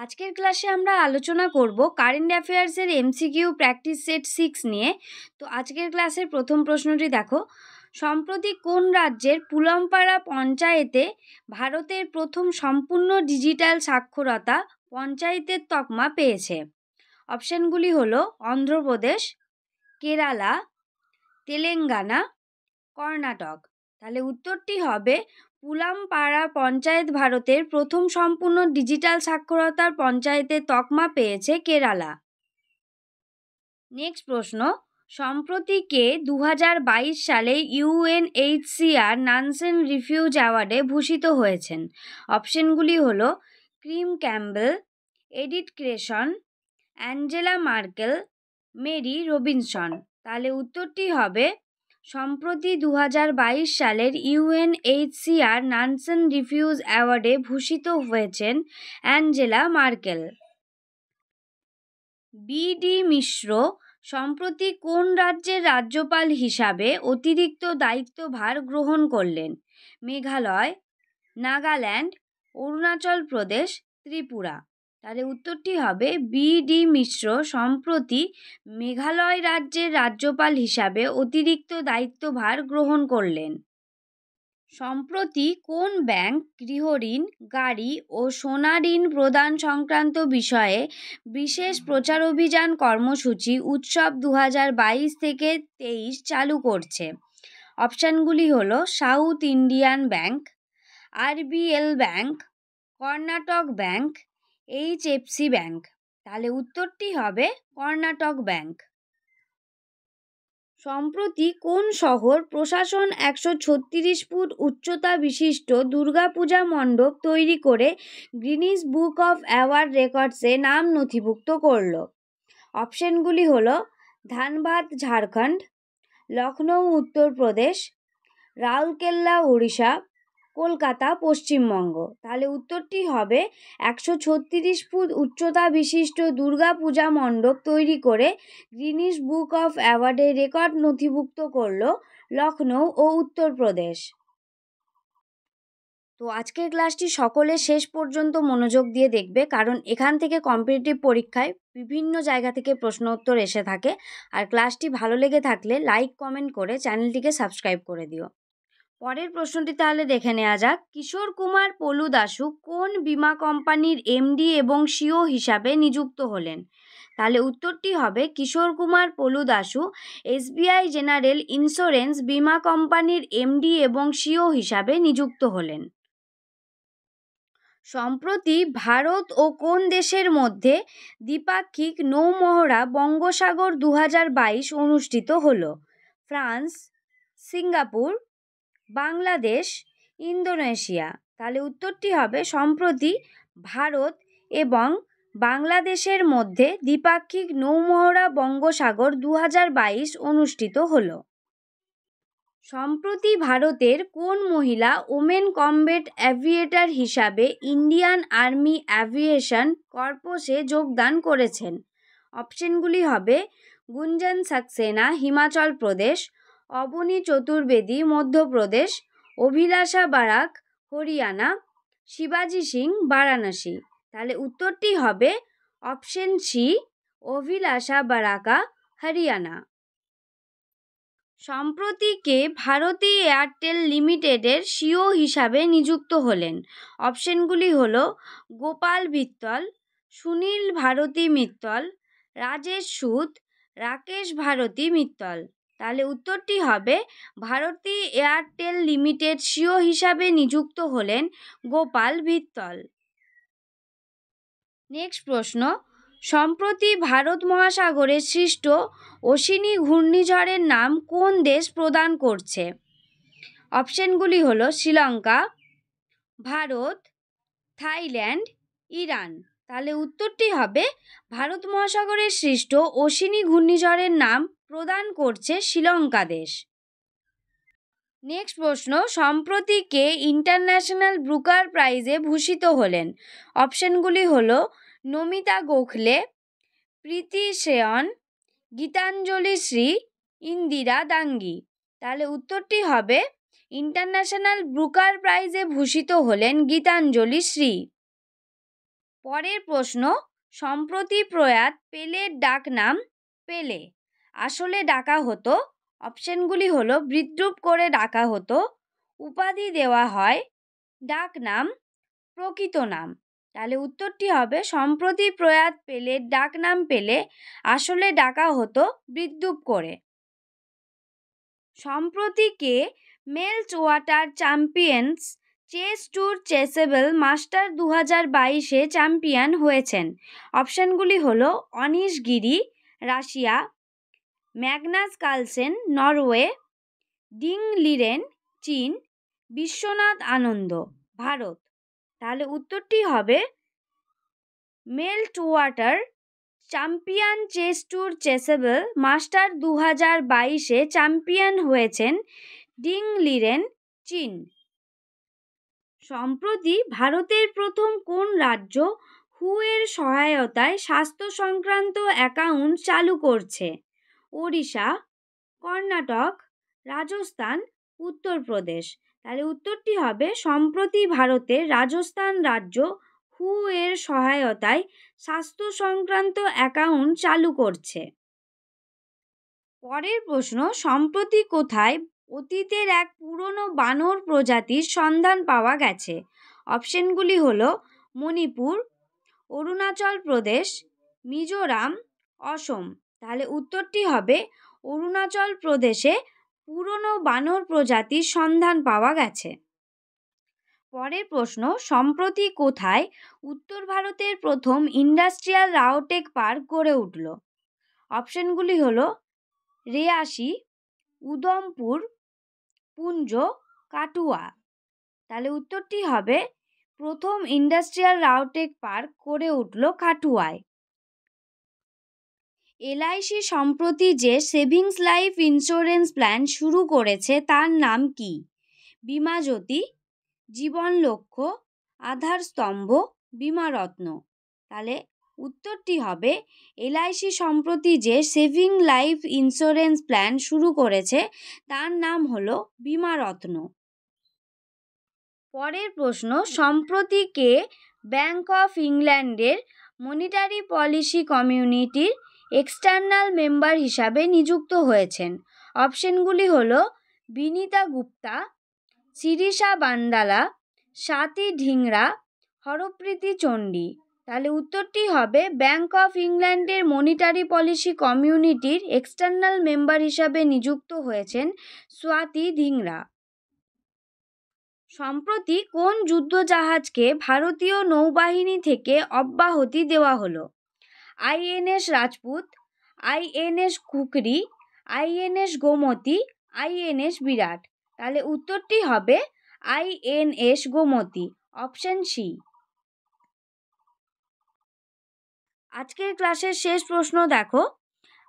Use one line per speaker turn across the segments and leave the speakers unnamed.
আজকের ক্লাসে আমরা আলোচনা করব কারেন্ট অ্যাফেয়ার্সের এমসিকিউ প্র্যাকটিস সেট সিক্স নিয়ে। তো আজকের ক্লাসের প্রথম প্রশ্নটি দেখো। সম্প্রতি কোন রাজ্যের পুলমপাড়া পঞ্চায়েতে ভারতের প্রথম সম্পূর্ণ ডিজিটাল সাক্ষরতা পঞ্চায়েতের তকমা পেয়েছে? অপশানগুলি হলো অন্ধ্রপ্রদেশ, কেরালা, তেলেঙ্গানা, কর্ণাটক। তাহলে উত্তরটি হবে পুলামপাড়া পঞ্চায়েত ভারতের প্রথম সম্পূর্ণ ডিজিটাল সাক্ষরতার পঞ্চায়েতের তকমা পেয়েছে কেরালা। নেক্সট প্রশ্ন, সম্প্রতি কে দু হাজার বাইশ সালে ইউএনএইচসিআর নানসেন রিফিউজ অ্যাওয়ার্ডে ভূষিত হয়েছেন? অপশনগুলি হলো, Kim Campbell Edith Cresson, Angela Merkel, Mary Robinson. তাহলে উত্তরটি হবে সম্প্রতি দু বাইশ সালের ইউএনএইচসিআর নানসেন রিফিউজ অ্যাওয়ার্ডে ভূষিত হয়েছেন অ্যাঞ্জেলা মার্কেল। বিডি মিশ্র সম্প্রতি কোন রাজ্যের রাজ্যপাল হিসাবে অতিরিক্ত দায়িত্বভার গ্রহণ করলেন? মেঘালয়, নাগাল্যান্ড, অরুণাচল প্রদেশ, ত্রিপুরা। তাহলে উত্তরটি হবে বি ডি মিশ্র সম্প্রতি মেঘালয় রাজ্যের রাজ্যপাল হিসাবে অতিরিক্ত দায়িত্বভার গ্রহণ করলেন। সম্প্রতি কোন ব্যাংক গৃহঋণ গাড়ি ও সোনা ঋণ প্রদান সংক্রান্ত বিষয়ে বিশেষ প্রচার অভিযান কর্মসূচি উৎসব দু হাজার বাইশ থেকে তেইশ চালু করছে? অপশানগুলি হলো South Indian bank, RBL bank, Karnataka bank HFC bank. তাহলে উত্তরটি হবে কর্ণাটক ব্যাংক। সম্প্রতি কোন শহর প্রশাসন একশো ছত্রিশ ফুট উচ্চতা বিশিষ্ট দুর্গাপূজা মণ্ডপ তৈরি করে গ্রিনিস বুক অফ অ্যাওয়ার্ড রেকর্ডসে নাম নথিভুক্ত করল? অপশনগুলি হল ধানবাদ, ঝাড়খণ্ড লখনৌ উত্তরপ্রদেশ, রাউরকেল্লা, উড়িষ্যা কলকাতা, পশ্চিমবঙ্গ। তাহলে উত্তরটি হবে একশো ছত্রিশ ফুট উচ্চতা বিশিষ্ট দুর্গা পূজা মণ্ডপ তৈরি করে গ্রিনিস বুক অফ অ্যাওয়ার্ডে রেকর্ড নথিভুক্ত করল লখনৌ ও উত্তরপ্রদেশ। তো আজকের ক্লাসটি সকলে শেষ পর্যন্ত মনোযোগ দিয়ে দেখবে, কারণ এখান থেকে কম্পিটিটিভ পরীক্ষায় বিভিন্ন জায়গা থেকে প্রশ্ন উত্তর এসে থাকে। আর ক্লাসটি ভালো লেগে থাকলে লাইক, কমেন্ট করে চ্যানেলটিকে সাবস্ক্রাইব করে দিও। পরের প্রশ্নটি তাহলে দেখে নেওয়া যাক। কিশোর কুমার পলু দাসু কোন বিমা কোম্পানির এমডি এবং সিও হিসাবে নিযুক্ত হলেন? তাহলে উত্তরটি হবে কিশোর কুমার পলু দাসু এসবিআই জেনারেল ইন্স্যুরেন্স বিমা কোম্পানির এমডি এবং সিও হিসাবে নিযুক্ত হলেন। সম্প্রতি ভারত ও কোন দেশের মধ্যে দ্বিপাক্ষিক নৌমহড়া বঙ্গোসাগর দু অনুষ্ঠিত হলো? France, Singapore Bangladesh, Indonesia. তাহলে উত্তরটি হবে সম্প্রতি ভারত এবং বাংলাদেশের মধ্যে দ্বিপাক্ষিক নৌমহড়া বঙ্গোসাগর দু অনুষ্ঠিত হলো। সম্প্রতি ভারতের কোন মহিলা ওমেন কমবেট অ্যাভিয়েটার হিসাবে ইন্ডিয়ান আর্মি অ্যাভিয়েশন কর্পসে যোগদান করেছেন? অপশনগুলি হবে গুঞ্জন সাক্সেনা, হিমাচল প্রদেশ অবনী চতুর্বেদী, মধ্যপ্রদেশ, অভিলাষা বারাক, হরিয়ানা, শিবাজি সিং, বারাণসী। তাহলে উত্তরটি হবে অপশন সি, অভিলাষা বারাকা, হরিয়ানা। সম্প্রতি কে ভারতী এয়ারটেল লিমিটেডের সিও হিসাবে নিযুক্ত হলেন, অপশনগুলি হল গোপাল ভিত্তল সুনীল ভারতী মিত্তল, রাজেশ সুদ, রাকেশ ভারতী মিত্তল। তাহলে উত্তরটি হবে, ভারতী এয়ারটেল লিমিটেড সিও হিসাবে নিযুক্ত হলেন গোপাল ভিত্তল। নেক্সট প্রশ্ন, সম্প্রতি ভারত মহাসাগরে সৃষ্ট অশ্বিনী ঘূর্ণিঝড়ের নাম কোন দেশ প্রদান করছে? অপশনগুলি হলো শ্রীলঙ্কা, ভারত, থাইল্যান্ড, ইরান। তাহলে উত্তরটি হবে, ভারত মহাসাগরের সৃষ্ট অশ্বিনী ঘূর্ণিঝড়ের নাম প্রদান করছে শ্রীলঙ্কা দেশ। নেক্সট প্রশ্ন, সম্প্রতি কে ইন্টারন্যাশনাল ব্রুকার প্রাইজে ভূষিত হলেন? অপশনগুলি হল, নমিতা গোখলে, প্রীতি শ্রেয়ন গীতাঞ্জলি শ্রী, ইন্দিরা দাঙ্গি। তাহলে উত্তরটি হবে, ইন্টারন্যাশনাল ব্রুকার প্রাইজে ভূষিত হলেন গীতাঞ্জলি শ্রী। পরের প্রশ্ন, সম্প্রতি প্রয়াত পেলের ডাক নাম পেলে? আসলে ডাকা হতো, অপশনগুলি হলো বিদ্রুপ করে ডাকা হতো, উপাধি দেওয়া হয় ডাক নাম, প্রকৃত নাম। তাহলে উত্তরটি হবে, সম্প্রতি প্রয়াত পেলের ডাক নাম পেলে, আসলে ডাকা হতো বিদ্রুপ করে। সম্প্রতি কে Meltwater champions chess tour Chessable master দু হাজার বাইশে চ্যাম্পিয়ন হয়েছেন। অপশানগুলি হলো Anish Giri Russia, Magnus Carlsen, Norway Ding Liren চীন, বিশ্বনাথ আনন্দ, ভারত। তাহলে উত্তরটি হবে Meltwater champion chess tour Chessable master দু হাজার বাইশে চ্যাম্পিয়ন হয়েছেন ডিং লিরেন চীন। সম্প্রতি ভারতের প্রথম কোন রাজ্য হু এর সহায়তায় স্বাস্থ্য সংক্রান্ত অ্যাকাউন্ট চালু করছে? ওড়িশা, কর্ণাটক, রাজস্থান, উত্তরপ্রদেশ। তাহলে উত্তরটি হবে, সম্প্রতি ভারতের রাজস্থান রাজ্য হু এর সহায়তায় স্বাস্থ্য সংক্রান্ত অ্যাকাউন্ট চালু করছে। পরের প্রশ্ন, সম্প্রতি কোথায় অতীতের এক পুরনো বানর প্রজাতির সন্ধান পাওয়া গেছে। অপশনগুলি হলো মণিপুর, অরুণাচল প্রদেশ, মিজোরাম, অসম। তাহলে উত্তরটি হবে অরুণাচল প্রদেশে পুরনো বানর প্রজাতির সন্ধান পাওয়া গেছে। পরের প্রশ্ন, সম্প্রতি কোথায় উত্তর ভারতের প্রথম ইন্ডাস্ট্রিয়াল রাওটেক পার্ক গড়ে উঠল? অপশনগুলি হলো রেয়াসি উদমপুর পুঞ্জ কাটুয়া। তাহলে উত্তরটি হবে, প্রথম ইন্ডাস্ট্রিয়াল রাওটেক পার্ক করে উঠল কাটুয়ায়। এলআইসি সম্প্রতি যে সেভিংস লাইফ ইন্স্যুরেন্স প্ল্যান শুরু করেছে, তার নাম কি? বিমা জ্যোতি, জীবন লক্ষ্য, আধার স্তম্ভ বিমারত্ন তাহলে উত্তরটি হবে, এলআইসি সম্প্রতি যে সেভিং লাইফ ইন্স্যুরেন্স প্ল্যান শুরু করেছে, তার নাম হলো বিমারত্ন পরের প্রশ্ন, সম্প্রতি কে ব্যাংক অফ ইংল্যান্ডের মনিটারি পলিসি কমিউনিটির এক্সটার্নাল মেম্বার হিসাবে নিযুক্ত হয়েছেন? অপশনগুলি হলো, বিনীতা গুপ্তা, শিরিষা বান্দালা, স্বাতি ঢিংরা, হরপ্রীতি চণ্ডী। তাহলে উত্তরটি হবে ব্যাংক অফ ইংল্যান্ডের মনিটারি পলিসি কমিউনিটির এক্সটার্নাল মেম্বার হিসাবে নিযুক্ত হয়েছেন স্বাতি ধিংরা। সম্প্রতি কোন যুদ্ধজাহাজকে ভারতীয় নৌবাহিনী থেকে অব্যাহতি দেওয়া হলো? INS Rajput, INS Kukri, INS Gomati, INS Viraat. তাহলে উত্তরটি হবে আইএনএস গোমতী অপশন সি আজকের ক্লাসের শেষ প্রশ্ন দেখো।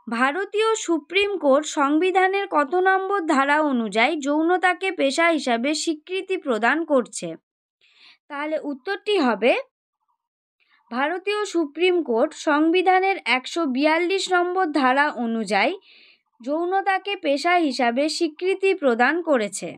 ভারতীয় সুপ্রিম কোর্ট সংবিধানের কত নম্বর ধারা অনুযায়ী যৌনতাকে পেশা হিসাবে স্বীকৃতি প্রদান করছে? তাহলে উত্তরটি হবে, ভারতীয় সুপ্রিম কোর্ট সংবিধানের একশো বিয়াল্লিশ নম্বর ধারা অনুযায়ী যৌনতাকে পেশা হিসাবে স্বীকৃতি প্রদান করেছে।